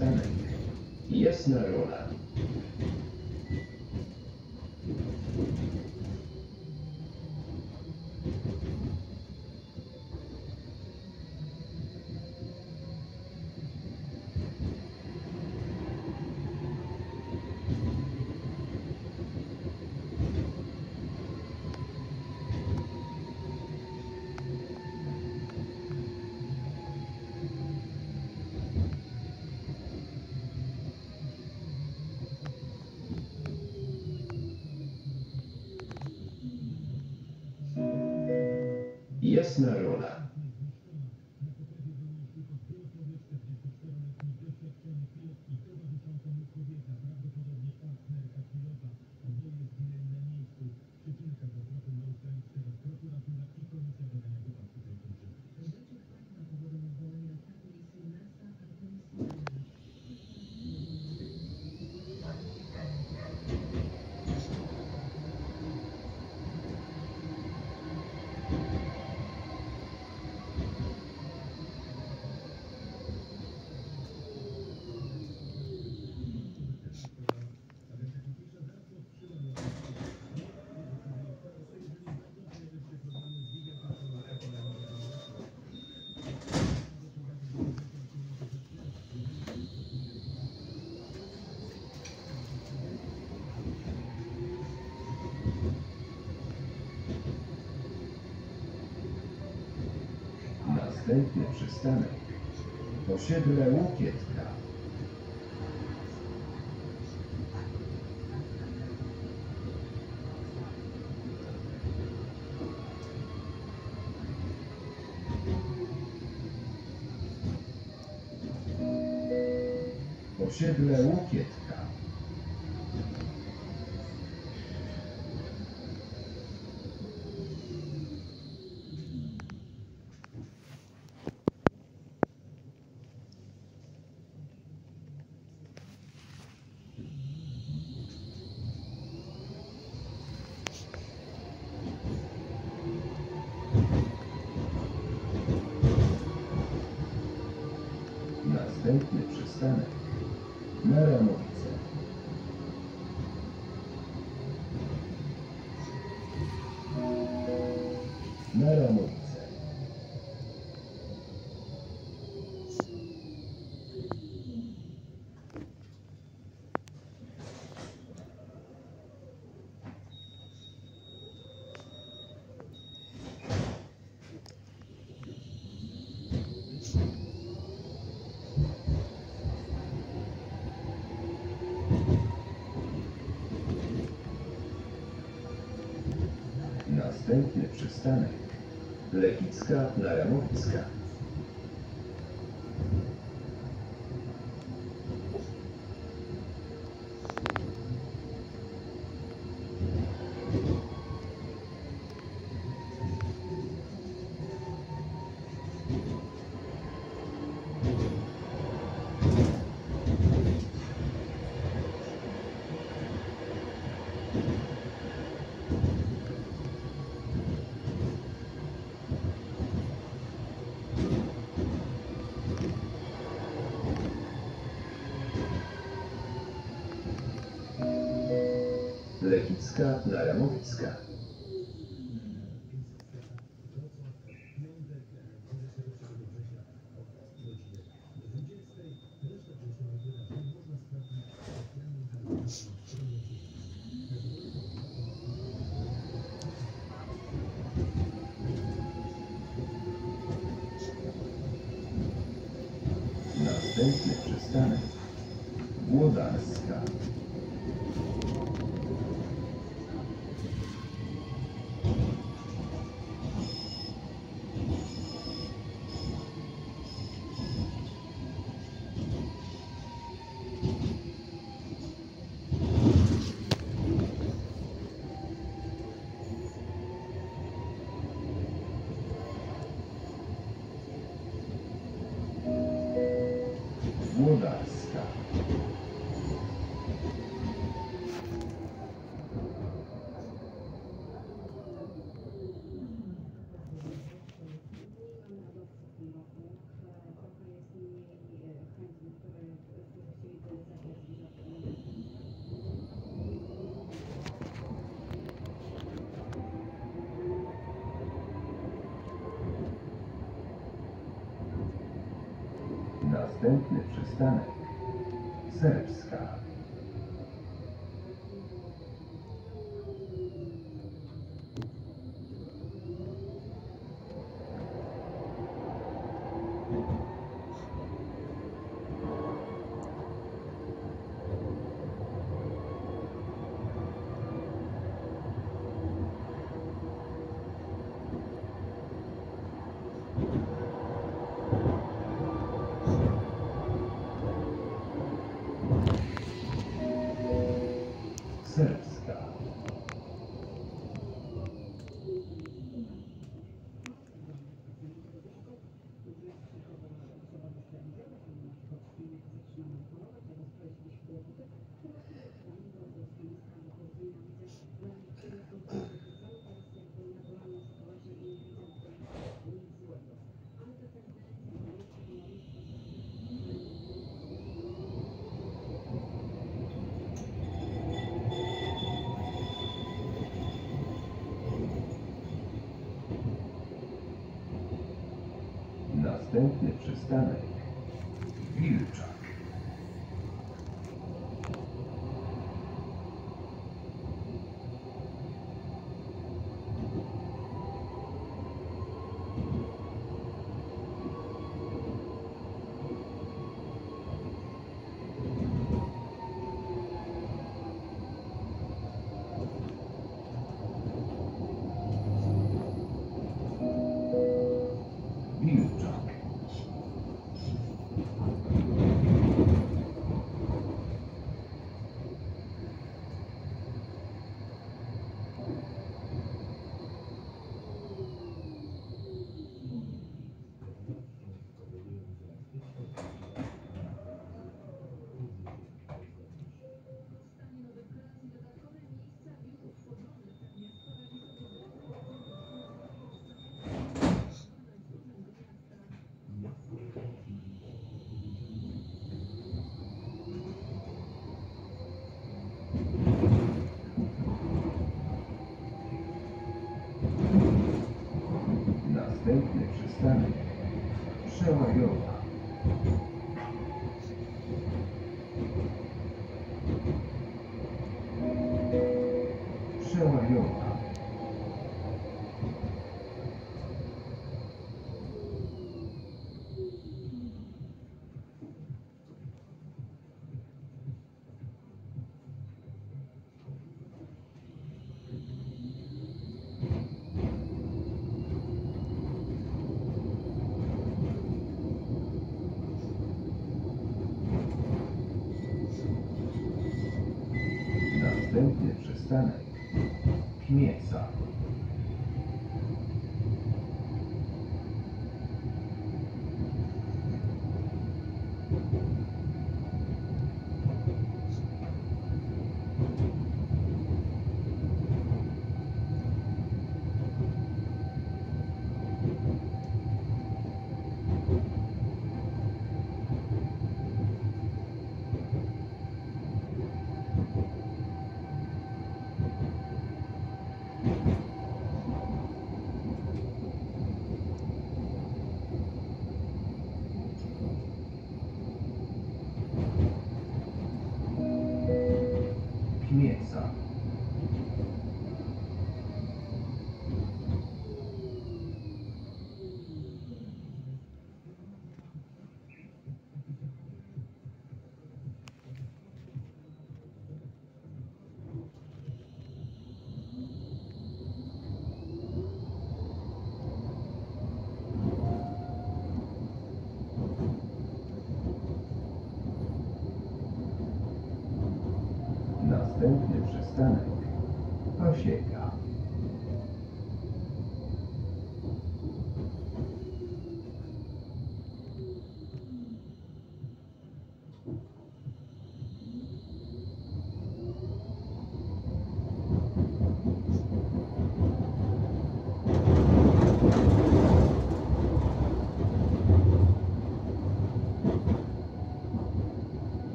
Następny przystanek. Yes, no, or no? Następny przystanek. Osiedle Łukietka. Osiedle Maramowice. Następny przystanek. для Киевска, на ремонт Киевска. Naramowiska. Następny mudasse. sense. Następny you.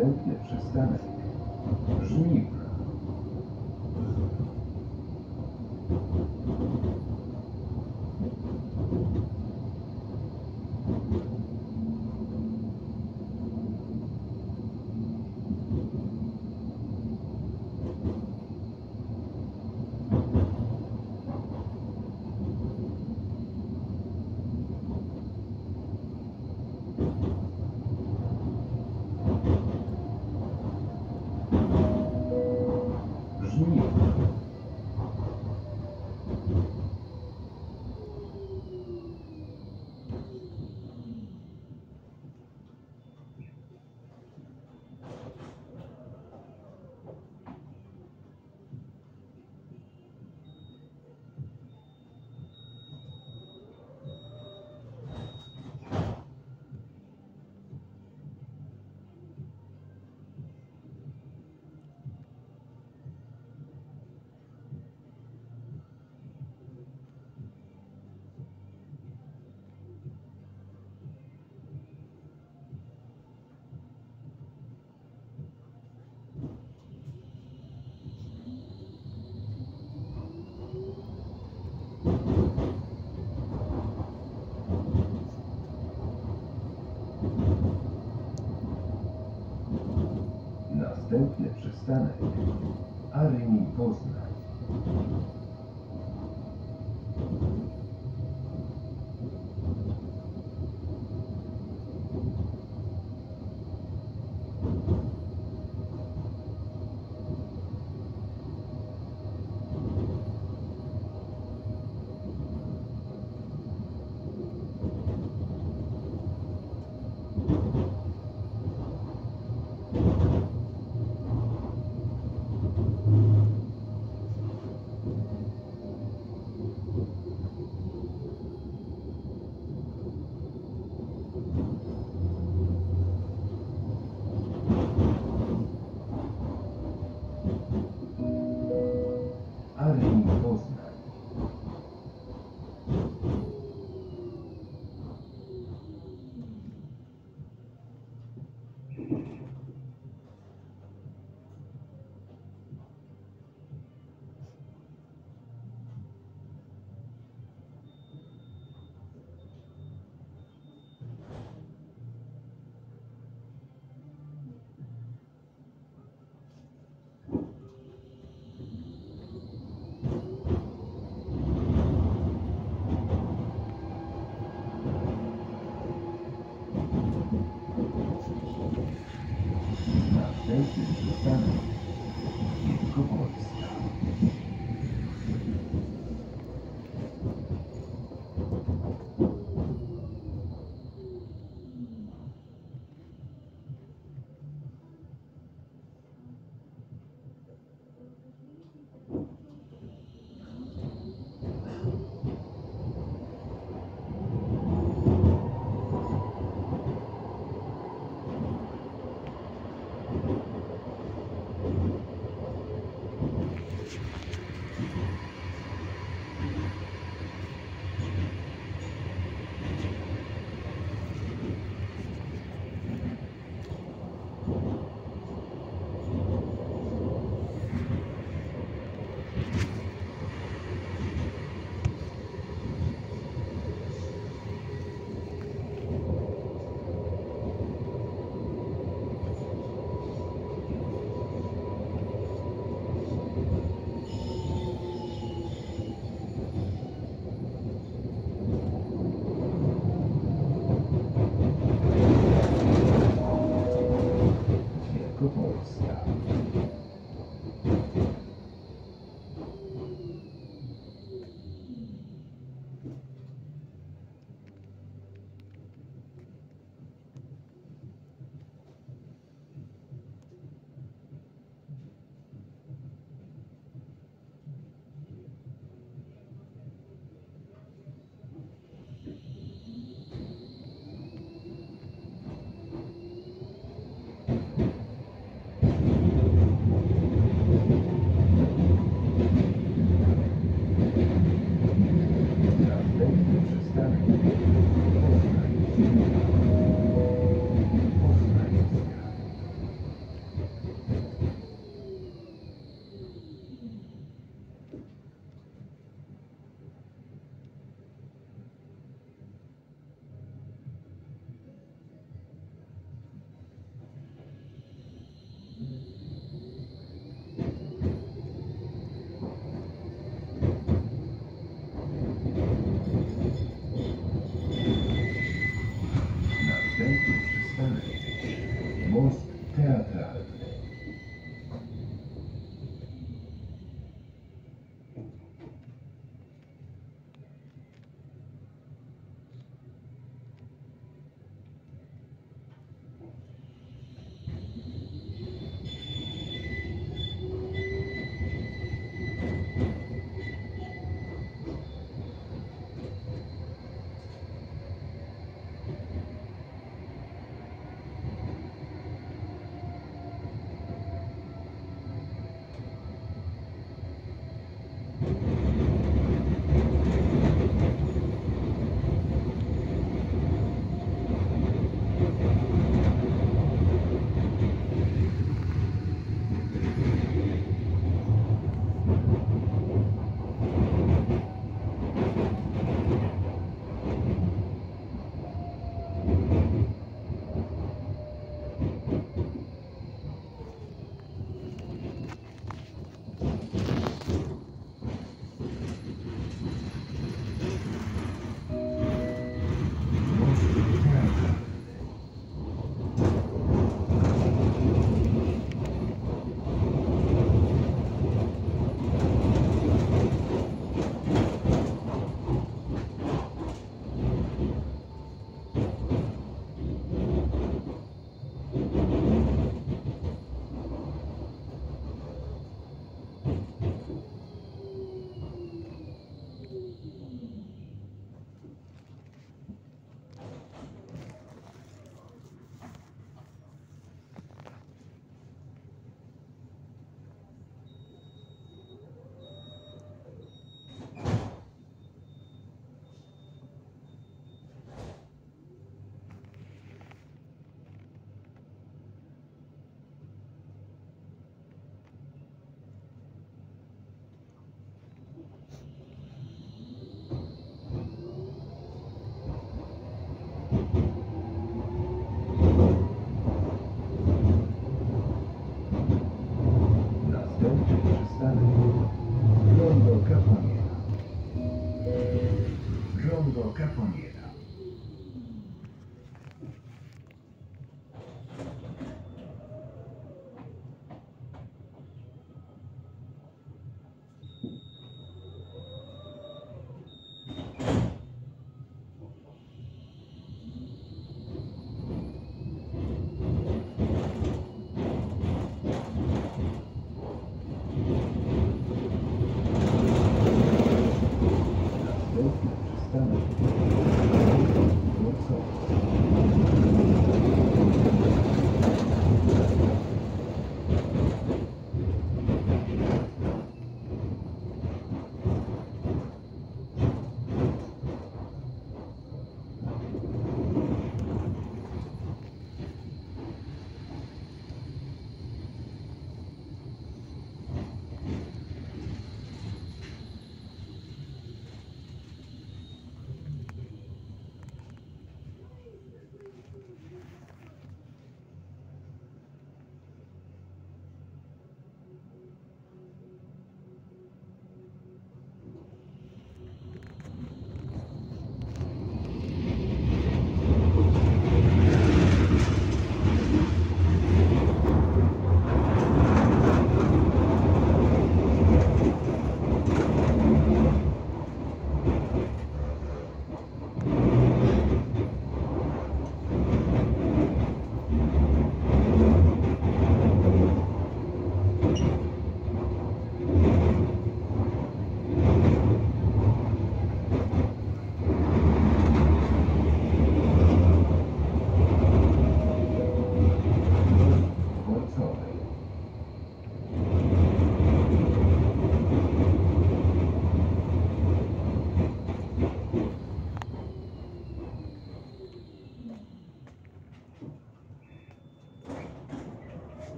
Następny przystanek. Żniwna.